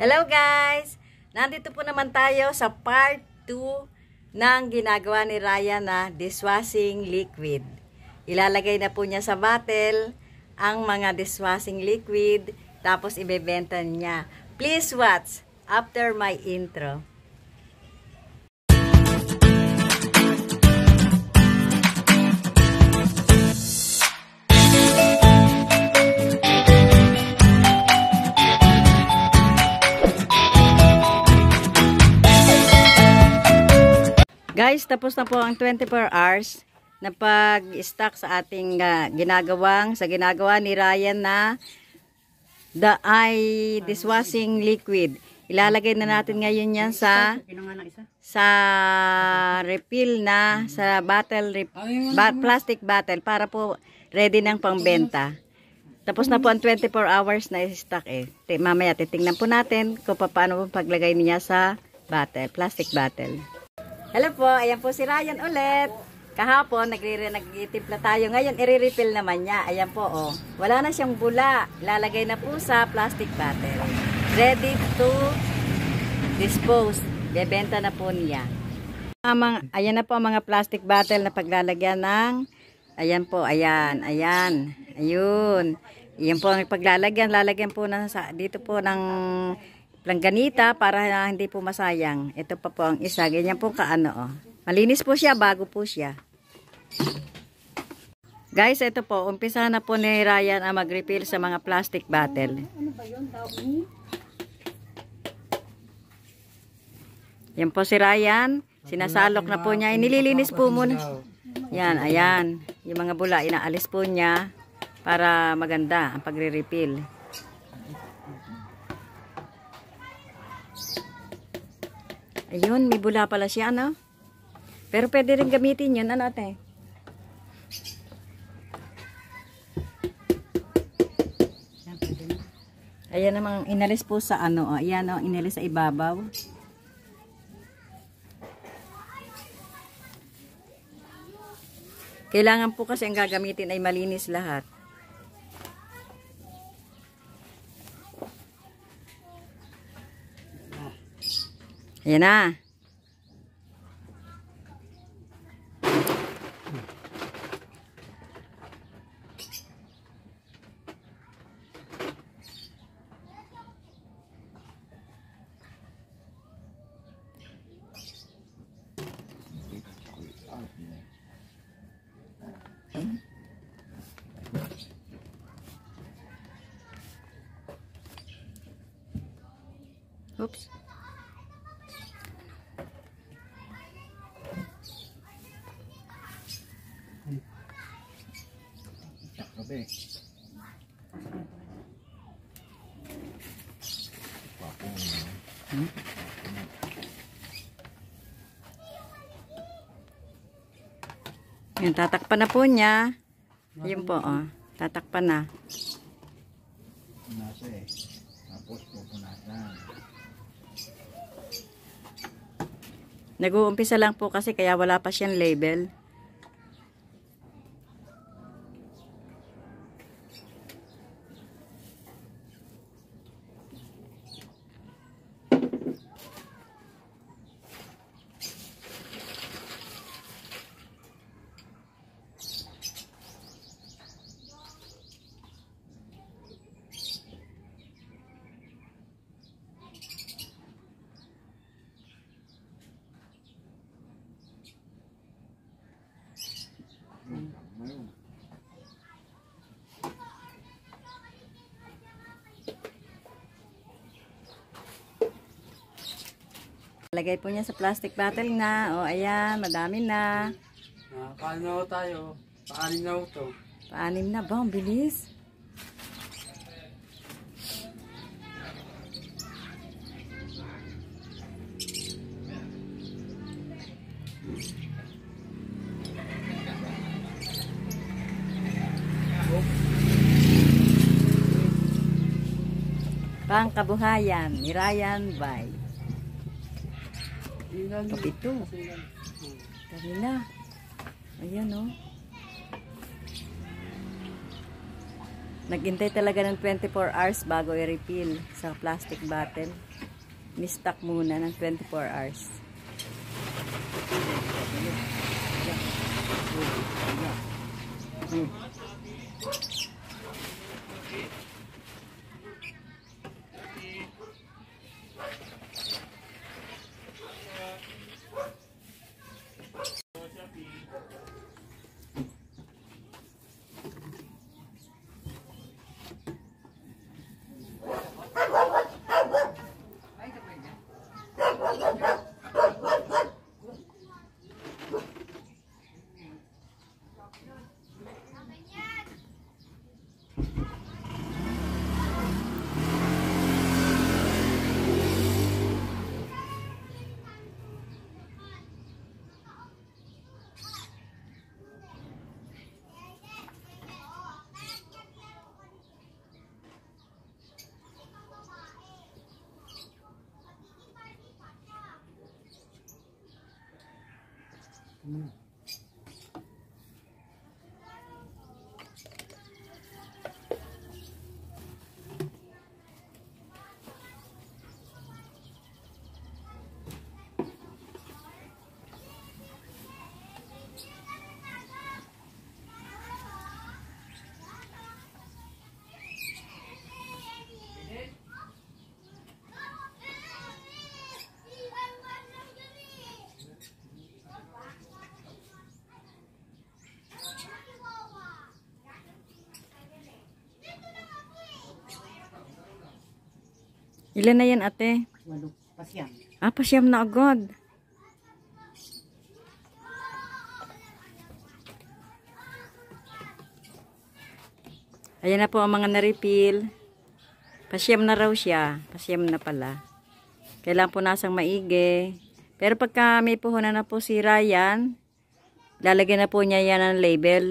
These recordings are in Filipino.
Hello guys! Nandito po naman tayo sa part 2 ng ginagawa ni Ryan na dishwashing liquid. Ilalagay na po niya sa bottle ang mga dishwashing liquid tapos ibebenta niya. Please watch after my intro. Guys, tapos na po ang 24 hours na pag-stock sa ating uh, ginagawang, sa ginagawa ni Ryan na the eye dishwashing liquid. Ilalagay na natin ngayon yan sa sa refill na sa bottle ba, plastic bottle para po ready ng pangbenta. Tapos na po ang 24 hours na stock eh. Mamaya titingnan po natin kung paano paglagay niya sa bottle, plastic bottle. Hello po, ayan po si Ryan ulit. Kahapon, nagre nagtitimpla tayo. Ngayon, i-refill naman niya. Ayan po, oh. Wala na siyang bula. Lalagay na po sa plastic bottle. Ready to dispose. Bebenta na po niya. Amang, ayan na po ang mga plastic bottle na paglalagyan ng ayan po, ayan, ayan. Ayun. Ayan po ang paglalagyan. Lalagyan po na sa, dito po ng langganita para hindi po masayang. Ito pa po ang isa. Ganyan po kaano oh. Malinis po siya bago po siya. Guys, ito po. Umpisa na po ni Ryan ang mag-refill sa mga plastic bottle. Ano ba yun daw? Yan po si Ryan. Sinasalok na po niya. Inililinis po muna. Yan, ayan. Yung mga bula, inaalis po niya para maganda ang pagre-refill. Ayun, may bula pala siya, ano? Pero pwede rin gamitin yun, ano ate? Ayan namang inalis po sa ano, oh. ayan o, oh, inalis sa ibabaw. Kailangan po kasi ang gagamitin ay malinis lahat. Ayan na. Oops. Kape. Hmm? Yan, tatakpan na po niya. Yun po, oh. Tatakpan na. Nasa eh. Tapos pupunatan. Nag-uumpisa lang po kasi kaya wala pa siyang label. Lagay po niya sa plastic bottle na. O, ayan, madami na. Ah, paano na tayo? Paanin na ho to. Paanim na ba? Ang bilis. Pangkabuhayan ni Ryan Bay. Kapito. Dami na. Ayan o. Oh. Naghintay talaga ng 24 hours bago i-refill sa plastic bottle. Ni-stock muna ng 24 hours. Ha, ha, ha! 嗯。Ilan na yan ate? Walo pasyam. Ah, pasyam na agad. Ayan na po ang mga na-refill. Pasyam na raw siya. Pasyam na pala. Kailangan po nasang maigi. Pero pagka may puhunan na po si Ryan, lalagyan na po niya yan ng label.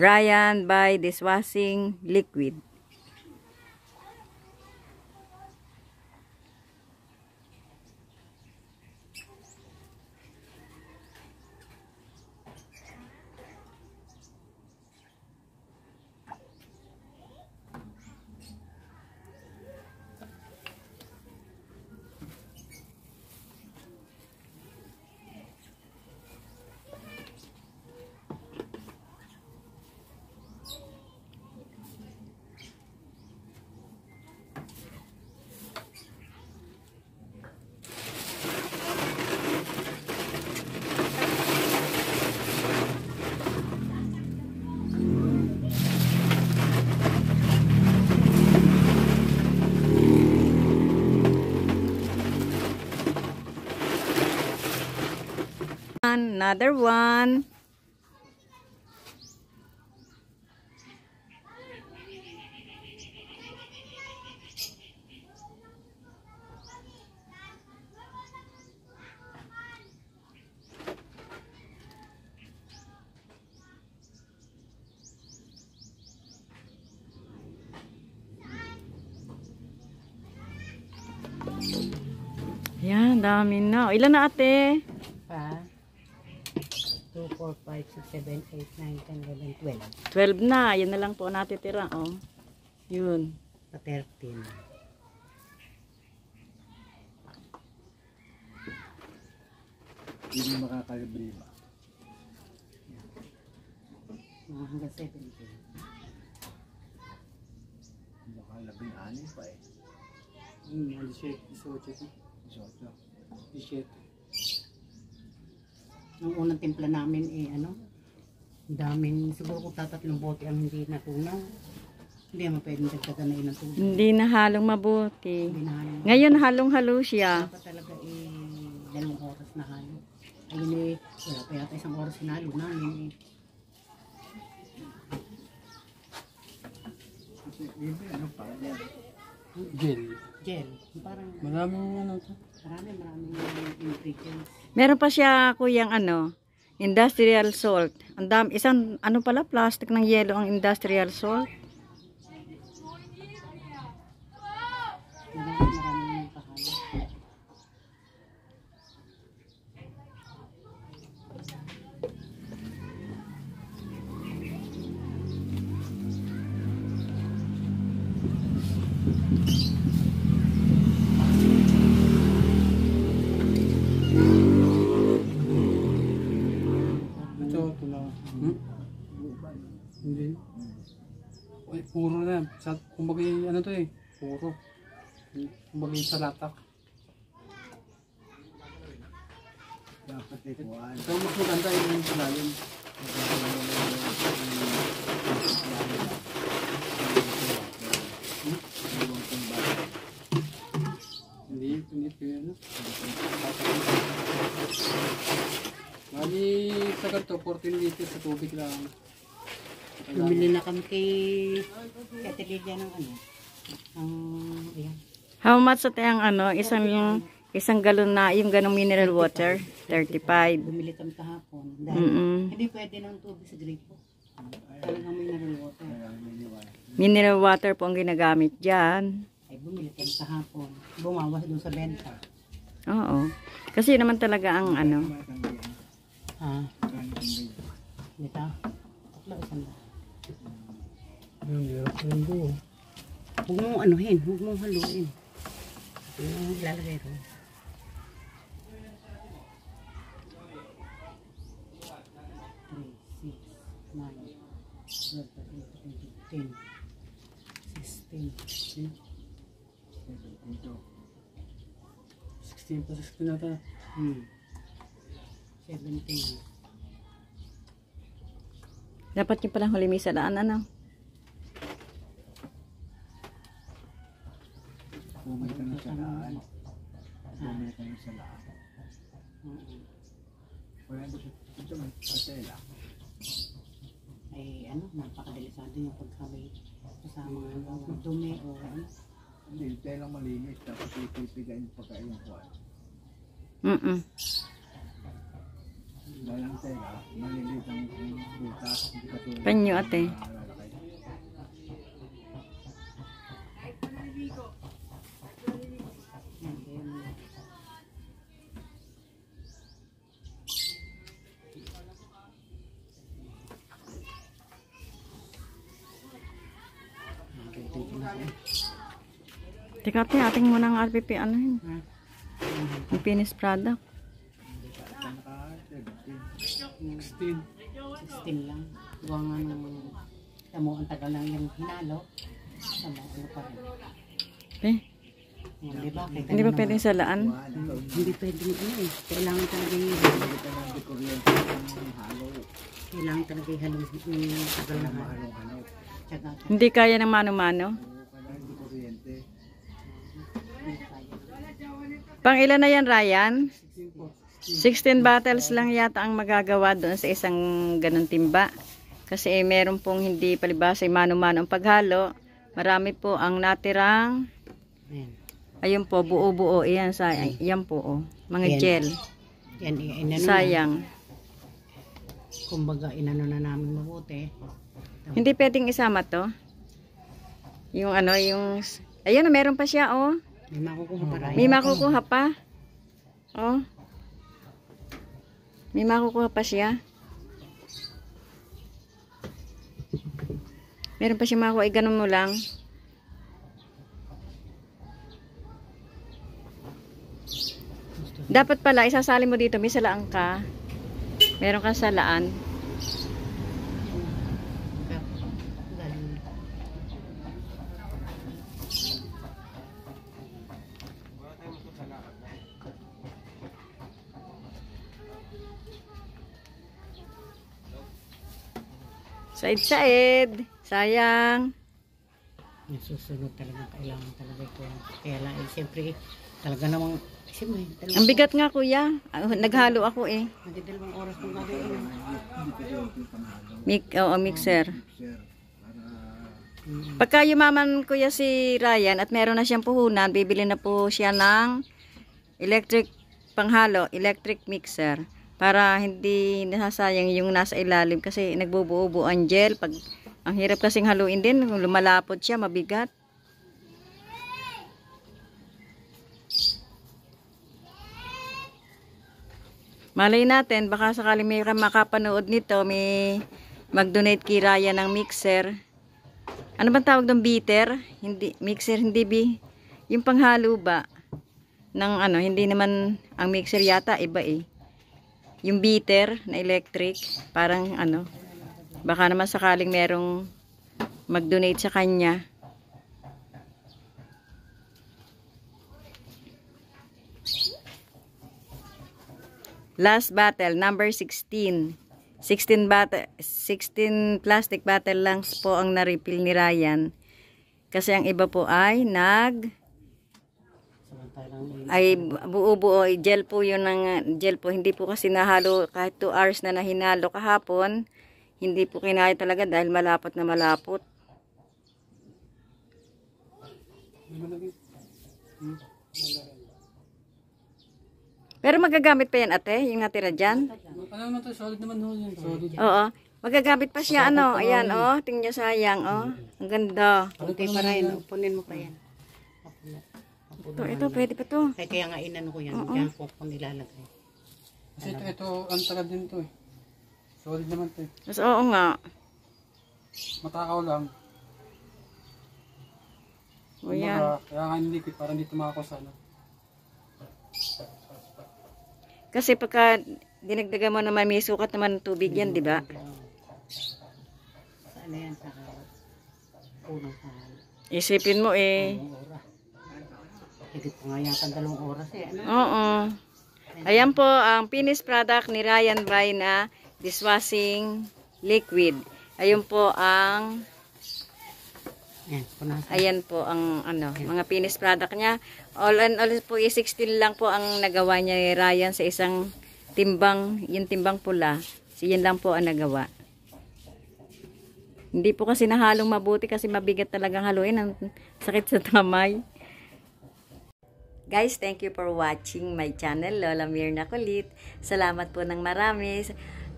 Ryan by Dishwashing Liquid. Another one. Yan, dami na. Ilan na ate? 5, 6, 7, 8, 9, 10, 11, 12. 12 na. Yan na lang po natitira. Oh. Yun. Pa 13. Hindi makakalibri ba? Mga hanggang 17. Baka labing anin pa eh. Hmm, 18, 18. 18. 18. Ang unang timpla namin eh ano, daming siguro kung tatatlong bote ang hindi natunaw. Hindi naman pwedeng dagdagan na tubig. Hindi na halong mabuti. Na halong. Ngayon halong-halo siya. Dapat talaga eh dalawang oras na halo. Ayun eh, wala pa yata isang oras hinalo namin eh. Ibe, ano pa? Gel. Gel. Parang... Maraming ano to? Marami, maraming ingredients. Meron pa siya kuyang ano, industrial salt. Ang dam, isang ano pala, plastic ng yelo ang industrial salt. Marami maraming pahalo. Kumbaga ano to eh, puro. Kumbaga sa latak. Dapat ikuan. So mas maganda yung ilalim. Hindi, hindi pa yun. ano. Bali, sa ganito, 14 liters sa tubig lang. Bumili na kami kay Kate Lydia ng ano. Ang, ayan. How much at ang ano, isang isang galon na yung ganong mineral water? 35. Bumili kami kahapon. Dahil Mm-mm. hindi pwede ng tubig sa gripo. Talagang mineral water. Mineral water po ang ginagamit dyan. Ay, bumili kami kahapon. Bumawas doon sa benta. Oo. Kasi naman talaga ang ano. Ha? Dito? Tatlo isang daan. Yung hirap yung doon. Huwag mong anuhin, huwag mong haluin. Huwag mong ilalagay ro. Three, six, nine, twelve, thirteen, fourteen, fifteen, sixteen. Ano? 16 pa 16 nata. Hmm. Seventeen. Dapat yung palang huli may sadaan ano. Bumili ka ng salaan. Bumili ka ng salaan. Mm. Wala ba siya? Ito man, patela. Ay, ano, napakadelikado yung pagkaway kasama ng dumi o ano. Hindi, telang malinis. Tapos ipipigain pa kayo yung kuwan. Mm Dahil ang tela, malilit ang butas. Panyo ate. Teka ate, ating muna ang RPP ano yun. Ha? Yung finished product. Naka 17. 16. 16 lang. Gawa nga ng tamo ang tagal lang yung hinalo. Tamo, ano pa rin. Eh, Yan, di ba? Hindi ba pwedeng salaan? Hindi pwede ano eh. Kailangan talaga yung kailangan talaga yung halong yung tagal na Hindi kaya ng mano-mano? Pang ilan na yan, Ryan? 16 po. 16 bottles lang yata ang magagawa doon sa isang ganun timba. Kasi eh, meron pong hindi palibasa ay mano-mano ang paghalo. Marami po ang natirang, Ayan. ayun po, buo-buo. Iyan, sa, yan po, oh. mga Yan. gel. Yan, inano na. Sayang. Kumbaga, inano na namin mabuti. Hindi pwedeng isama to. Yung ano, yung... Ayun, meron pa siya, oh. May makukuha pa rin. May makukuha pa. Oh. May makukuha pa siya. Meron pa siya makukuha. Eh, ganun mo lang. Dapat pala, isasali mo dito. May salaan ka. Meron kang salaan. Said-said. Sayang. Yung susunod talaga, kailangan talaga ito. Kaya lang, eh, siyempre, talaga namang, siyempre, talaga, Ang bigat nga kuya. Ah, Naghalo ako eh. Magdadalawang oras kong gagawin. Mik oo, mixer. Pagka yumaman kuya si Ryan at meron na siyang puhunan, bibili na po siya ng electric panghalo, electric mixer para hindi nasasayang yung nasa ilalim kasi nagbubuo-buo ang gel pag ang hirap kasing haluin din, lumalapot siya, mabigat. Malay natin, baka sakali may makapanood nito, may mag-donate kay Ryan ng mixer. Ano bang tawag doon? Beater? Hindi, mixer, hindi bi. Yung panghalo ba? Ng ano, hindi naman ang mixer yata, iba eh yung beater na electric, parang ano, baka naman sakaling merong mag-donate sa kanya. Last battle, number 16. 16, bata 16 plastic bottle lang po ang na-refill ni Ryan. Kasi ang iba po ay nag ay buo-buo. Ay gel po yun ng gel po. Hindi po kasi nahalo. Kahit 2 hours na nahinalo kahapon hindi po kinaya talaga dahil malapot na malapot. Ano pero magagamit pa yan ate? Yung natira dyan? Ano naman to? Solid naman ho yun. Solid. oo. Magagamit pa siya ano? Ayan oh. Tingnan sayang oh. Ang ganda. Kunti pa rin, upunin mo pa yan. Ito ito pwede pa to Kaya, kaya nga inano ko yan, kaya ko kung nilalagay. Kasi ito, ito, ang tagal din to eh. Solid naman to eh. Mas oo nga Matakaw lang. o yan Kumbaga, Kaya nga hindi liquid para hindi tumako sa ano. kasi pagka dinagdagan mo naman may sukat naman ng tubig yan di ba Sa ano yan, sa sa isipin mo eh oras. Higit pa nga yata dalawang oras eh. Ano? Oo. Ayan po ang finished product ni Ryan Bray na dishwashing liquid. Ayun po ang Yan, punasan. ayan po ang ano, mga finished product niya. All in all po is 16 lang po ang nagawa niya ni Ryan sa isang timbang, yung timbang pula. Siyan lang po ang nagawa. Hindi po kasi nahalong mabuti kasi mabigat talagang haluin. Ang sakit sa tamay. Guys, thank you for watching my channel, Lola Mirna Kulit. Salamat po ng marami.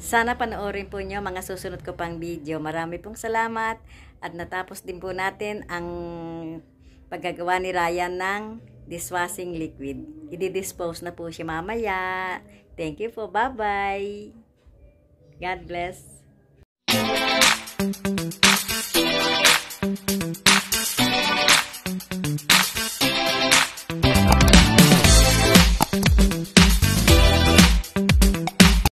Sana panoorin po nyo mga susunod ko pang video. Marami pong salamat. At natapos din po natin ang paggagawa ni Ryan ng dishwashing liquid. Ididispose na po siya mamaya. Thank you po. Bye-bye. God bless.